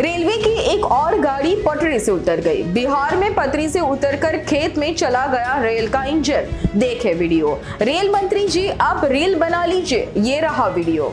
Railway की एक और गाड़ी पटरी से उतर गई। बिहार में पटरी से उतरकर खेत में चला गया रेल का इंजन। देखे वीडियो। रेल मंत्री जी, आप रेल बना लीजिए। ये रहा वीडियो।